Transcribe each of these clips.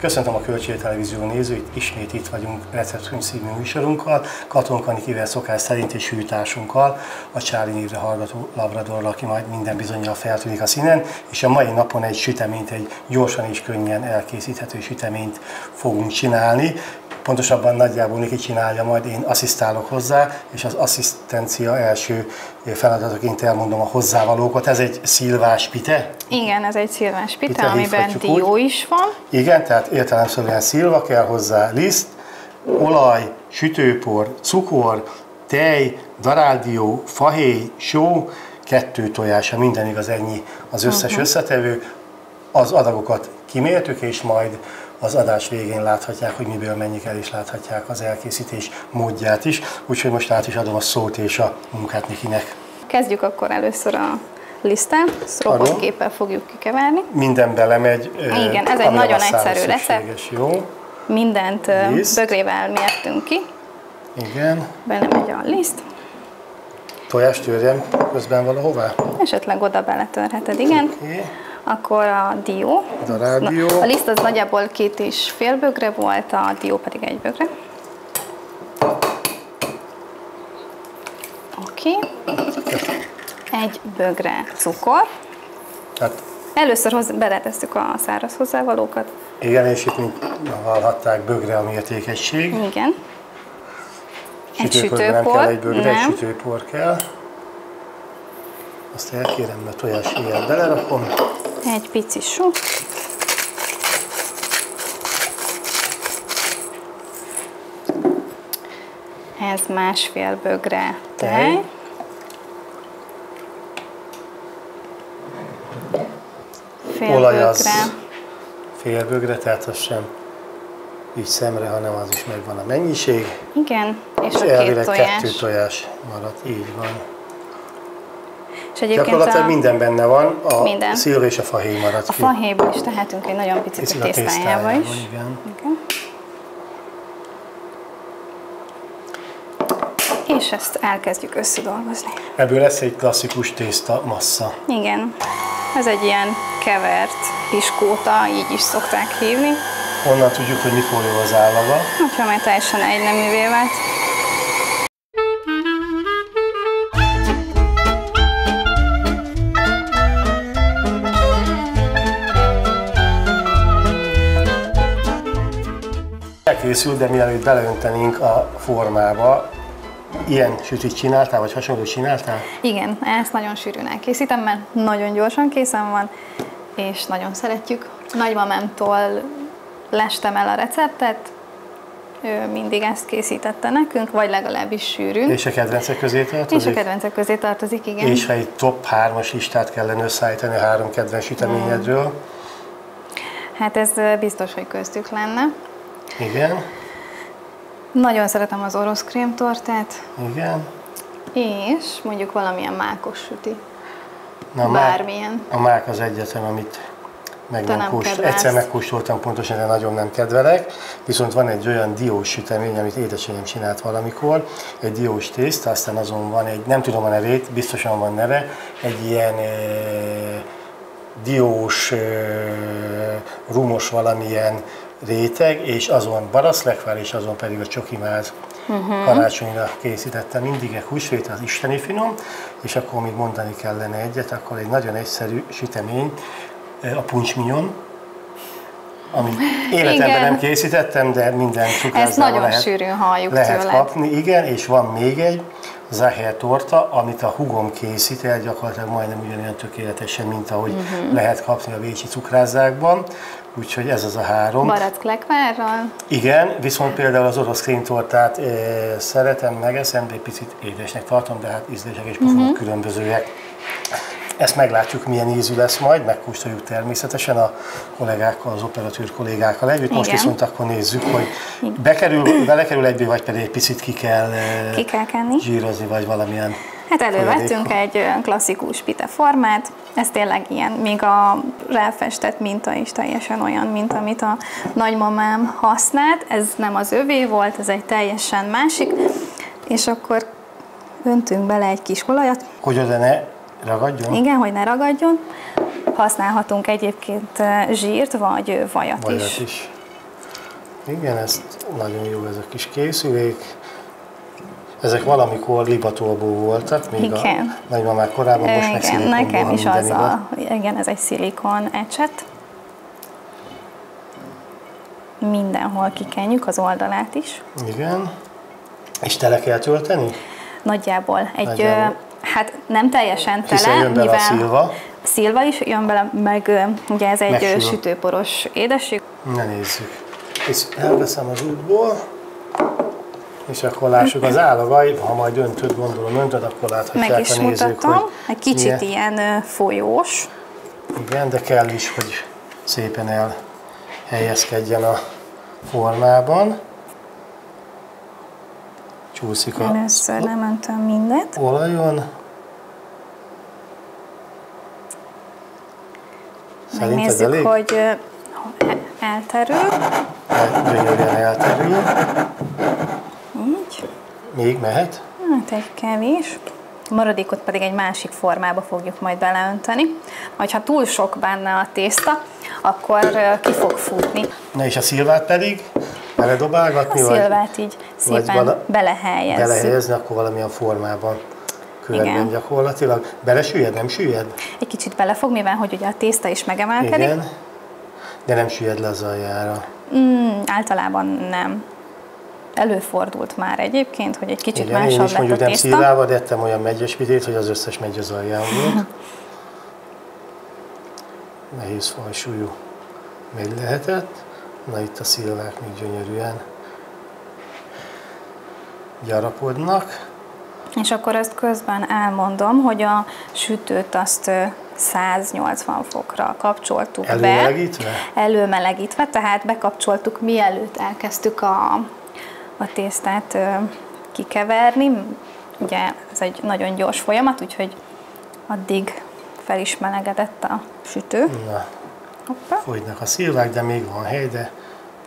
Köszöntöm a Kölcsé Televízió nézőit, ismét itt vagyunk Receptkönyv című műsorunkkal, Katon Kanikivel szokás szerint és hűtársunkkal, a Csári névre hallgató Labrador, aki majd minden bizonyal feltűnik a színen, és a mai napon egy süteményt, egy gyorsan és könnyen elkészíthető süteményt fogunk csinálni. Pontosabban nagyjából Niki csinálja, majd én asszisztálok hozzá, és az asszisztencia első feladatoként elmondom a hozzávalókat. Ez egy szilvás pite? Igen, ez egy szilvás pite, pite amiben dió is van. Igen, tehát értelemszerűen szilva kell hozzá, liszt, olaj, sütőpor, cukor, tej, daráldió, fahéj, só, kettő tojása, minden igaz ennyi az összes uh-huh. összetevő. Az adagokat kimértük, és majd az adás végén láthatják, hogy miből mennyi kell, és láthatják az elkészítés módját is. Úgyhogy most át is adom a szót és a munkát Nikinek. Kezdjük akkor először a listát, robotgéppel fogjuk kikeverni. Minden belemegy. Igen, ez egy nagyon egyszerű recept. Jó. Mindent liszt. bögrével mértünk ki. Igen. Belemegy a liszt. Tojást törjem közben valahová? Esetleg oda beletörheted, igen. Okay. Akkor a dió. A rádió. A liszt az nagyjából két és fél bögre volt, a dió pedig egy bögre. Oké. Okay. Egy bögre cukor. Hát. Először hoz, beletesszük a száraz hozzávalókat. Igen, és itt mint hallhatták, bögre a mértékegység. Igen. Egy sütőpor. Nem kell egy bögre, nem. egy sütőpor kell. Azt elkérem, mert tojás ilyen belerakom. Egy pici só. Ez másfél bögre tej. Fél Olaj bögre. az fél bögre, tehát az sem így szemre, hanem az is megvan a mennyiség. Igen, és, és a két tojás. kettő tojás maradt, így van. És egyébként Gyakorlatilag a... minden benne van, a minden. szilva és a fahéj maradt A fahéjból is tehetünk egy nagyon picit a tésztájába is. Igen. igen. És ezt elkezdjük összedolgozni. Ebből lesz egy klasszikus tészta massza. Igen. Ez egy ilyen kevert piskóta, így is szokták hívni. Honnan tudjuk, hogy mikor jó az állaga? Hogyha már teljesen egyneművé vált. Elkészült, de mielőtt beleöntenénk a formába, ilyen sütit csináltál, vagy hasonló csináltál? Igen, ezt nagyon sűrűn elkészítem, mert nagyon gyorsan készen van, és nagyon szeretjük. Nagymamámtól lestem el a receptet, ő mindig ezt készítette nekünk, vagy legalábbis sűrűn. És a kedvencek közé tartozik? És a kedvencek közé tartozik, igen. És ha egy top 3-as listát kellene összeállítani a három kedvenc süteményedről? Hmm. Hát ez biztos, hogy köztük lenne. Igen. Nagyon szeretem az orosz krémtortát. Igen. És mondjuk valamilyen mákos süti. Na, Bármilyen. A mák az egyetlen, amit meg nem, kóst, egyszer megkóstoltam pontosan, de nagyon nem kedvelek. Viszont van egy olyan diós sütemény, amit édesanyám csinált valamikor, egy diós tészta, aztán azon van egy, nem tudom a nevét, biztosan van neve, egy ilyen e, diós, e, rumos valamilyen réteg, és azon baraszlekvár, és azon pedig a csokimáz uh-huh. karácsonyra készítettem. Mindig egy húsvét, az isteni finom, és akkor még mondani kellene egyet, akkor egy nagyon egyszerű sütemény, a puncsminyon, amit életemben igen. nem készítettem, de minden nagyon lehet, sűrűn halljuk lehet tőled. kapni. Igen, és van még egy, Zaher torta, amit a hugom készít el, gyakorlatilag majdnem ugyanolyan tökéletesen, mint ahogy uh-huh. lehet kapni a Vécsi cukrázákban. Úgyhogy ez az a három. Barack lekvárral? Igen, viszont például az orosz krémtortát e, szeretem, megeszem, de egy picit édesnek tartom, de hát ízlések és pofonok uh-huh. különbözőek. Ezt meglátjuk, milyen ízű lesz majd, megkóstoljuk természetesen a kollégákkal, az operatőr kollégákkal együtt. Most Igen. viszont akkor nézzük, hogy bekerül, belekerül egybe, vagy pedig egy picit ki kell, ki kell kenni. zsírozni, vagy valamilyen Hát elővettünk egy klasszikus pite formát, ez tényleg ilyen, még a ráfestett minta is teljesen olyan, mint amit a nagymamám használt. Ez nem az övé volt, ez egy teljesen másik. És akkor öntünk bele egy kis olajat. Hogy oda ne ragadjon? Igen, hogy ne ragadjon. Használhatunk egyébként zsírt vagy vajat, vajat is. is. Igen, ez nagyon jó ez a kis készülék. Ezek valamikor libatolból voltak, még Igen. a nagymamák korábban, most meg igen, nekem is az a, igen, ez egy szilikon ecset. Mindenhol kikenjük az oldalát is. Igen. És tele kell tölteni? Nagyjából egy, Nagyjából. hát nem teljesen tele, Hiszen jön bele a szilva. szilva is jön bele, meg ugye ez egy ö, Megsül. sütőporos édesség. Ne nézzük. És elveszem az útból, és akkor lássuk az állagai, ha majd öntöd, gondolom öntöd, akkor láthatják Meg is a nézők, mutatom. hogy Egy kicsit milyen- ilyen folyós. Igen, de kell is, hogy szépen elhelyezkedjen a formában. Csúszik a Először nem öntöm mindet. olajon. Megnézzük, elég? hogy elterül. El- Gyönyörűen elterül. Még mehet? Hát egy kevés. A maradékot pedig egy másik formába fogjuk majd beleönteni. Majd ha túl sok benne a tészta, akkor ki fog futni. Na és a szilvát pedig A beledobálgatni, vagy szilvát így szépen belehelyezzük. belehelyezni, akkor valamilyen formában körben Igen. gyakorlatilag. Belesüllyed, nem süllyed? Egy kicsit belefog, mivel hogy ugye a tészta is megemelkedik. Igen. De nem süllyed le az aljára. Mm, általában nem. Előfordult már egyébként, hogy egy kicsit Igen, én másabb is lett mondjuk a nem tészta. de ettem olyan megyespitét, hogy az összes megy az alján volt. Nehéz fajsúlyú megy lehetett. Na itt a szilvák még gyönyörűen gyarapodnak. És akkor ezt közben elmondom, hogy a sütőt azt ö, 180 fokra kapcsoltuk be. Előmelegítve? Előmelegítve, tehát bekapcsoltuk mielőtt elkezdtük a, a tésztát kikeverni. Ugye ez egy nagyon gyors folyamat, úgyhogy addig fel is melegedett a sütő. Na, Hoppá. fogynak a szilvák, de még van hely, de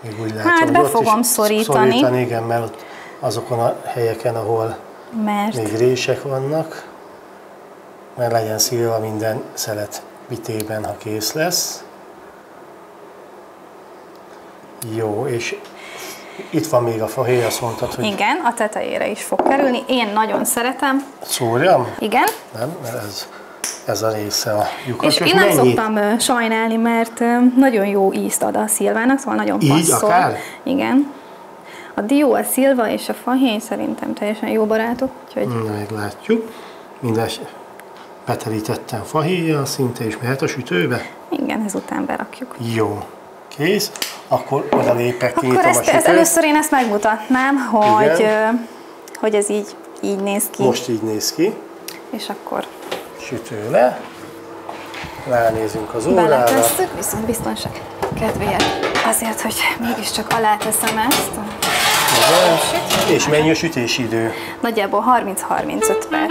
még úgy látom, Hát be ott is fogom szorítani. szorítani. igen, mert ott azokon a helyeken, ahol Mert még rések vannak, mert legyen szilva minden szelet vitében, ha kész lesz. Jó, és itt van még a fahéj, azt mondtad, hogy igen, a tetejére is fog kerülni. Én nagyon szeretem. szórjam? Igen, Nem, mert ez, ez a része a lyukas. És én nem szoktam ö, sajnálni, mert nagyon jó ízt ad a szilvának, szóval nagyon Így passzol. akár? Igen. A dió, a szilva és a fahéj szerintem teljesen jó barátok, úgyhogy meglátjuk. Minden beterítettem fahéjjal, szinte is mehet a sütőbe. igen, ezután berakjuk. Jó, kész. Akkor oda lépek, Akkor kinyitom a ezt, ezt először én ezt megmutatnám, hogy, Igen. hogy ez így, így néz ki, Most így néz ki. és akkor Sütő le. Ránézünk az órára. beletesszük, viszont biztonság kedvéért azért, hogy mégiscsak aláteszem ezt. Igen. És mennyi a sütési idő? Nagyjából 30-35 perc.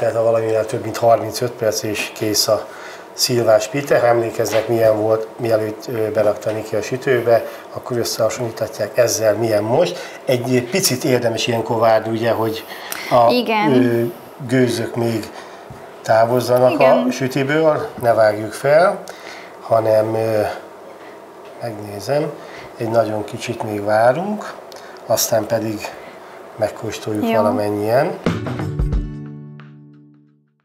Eltelt a valamivel több mint 35 perc, és kész a szilvás pite. Ha emlékeznek, milyen volt, mielőtt berakta ki a sütőbe, akkor összehasonlíthatják ezzel, milyen most. Egy picit érdemes ilyenkor várni, ugye, hogy a Igen. gőzök még távozzanak Igen. a sütiből, ne vágjuk fel, hanem megnézem, egy nagyon kicsit még várunk, aztán pedig megkóstoljuk Jó. valamennyien.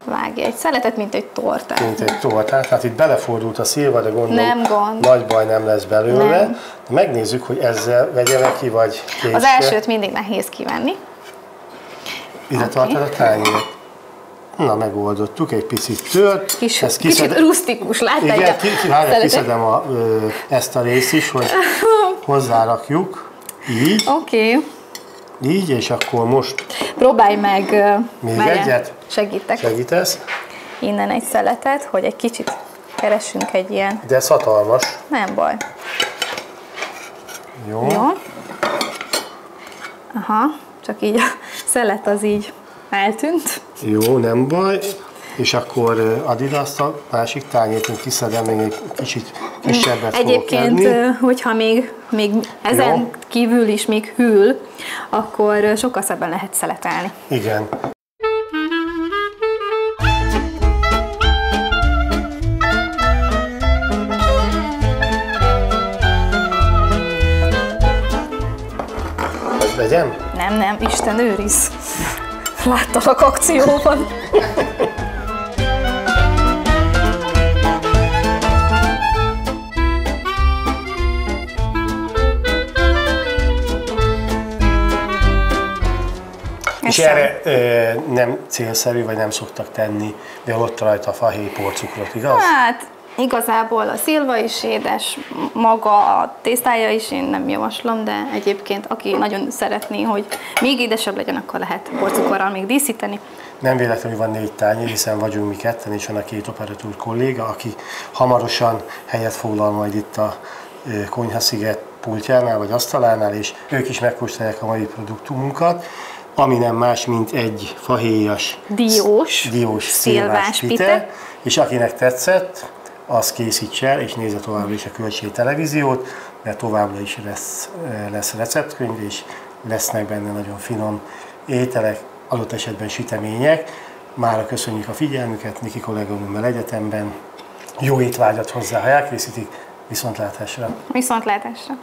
Vágja egy szeletet, mint egy tortát. mint egy tortát. Hát itt belefordult a szilva, de gondolom Nem gond. nagy baj nem lesz belőle. Nem. Megnézzük, hogy ezzel vegye neki, vagy késsel. Az elsőt mindig nehéz kivenni. Ide Oké. tartod a tányért. Na, megoldottuk, egy picit tört. Kis, Ezt kicsit kiszed- rustikus, látja egy Igen, ki, ki, kiszedem a, ö, ezt a részt is, hogy hozzárakjuk. Így, Oké, így, és akkor most próbálj meg. Még várjál, egyet? Segítek. segítesz. Innen egy szeletet, hogy egy kicsit keressünk egy ilyen. De ez hatalmas. Nem baj. Jó. Jó. Aha, csak így a szelet az így eltűnt. Jó, nem baj. És akkor Adidas a másik tányét én kiszedem, még egy kicsit kisebbet Egyébként, fogok hogyha még, még ezen Jó. kívül is még hűl, akkor sokkal szebben lehet szeletelni. Igen. Nem, nem, Isten őriz. Láttalak akcióban. És erre e, nem célszerű, vagy nem szoktak tenni, de ott rajta a fahéj porcukrot, igaz? Hát igazából a szilva is édes, maga a tésztája is én nem javaslom, de egyébként aki nagyon szeretné, hogy még édesebb legyen, akkor lehet porcukorral még díszíteni. Nem véletlenül van négy tányér, hiszen vagyunk mi ketten, és van a két operatúr kolléga, aki hamarosan helyet foglal majd itt a konyhasziget pultjánál vagy asztalánál, és ők is megkóstolják a mai produktumunkat ami nem más, mint egy fahéjas diós, diós szilvás pite, és akinek tetszett, az készítse el, és nézze továbbra is a Költség televíziót, mert továbbra is lesz, lesz receptkönyv, és lesznek benne nagyon finom ételek, adott esetben sütemények. Mára köszönjük a figyelmüket, Niki kolléganőmmel egyetemben. Jó étvágyat hozzá, ha elkészítik, viszontlátásra! Viszontlátásra!